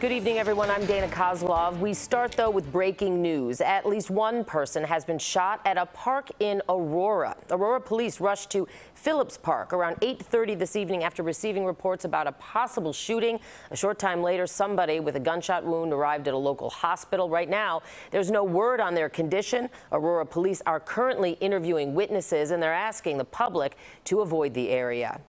Good evening, everyone. I'm Dana Kozlov. We start, though, with breaking news. At least one person has been shot at a park in Aurora. Aurora police rushed to Phillips Park around 8.30 this evening after receiving reports about a possible shooting. A short time later, somebody with a gunshot wound arrived at a local hospital. Right now, there's no word on their condition. Aurora police are currently interviewing witnesses, and they're asking the public to avoid the area.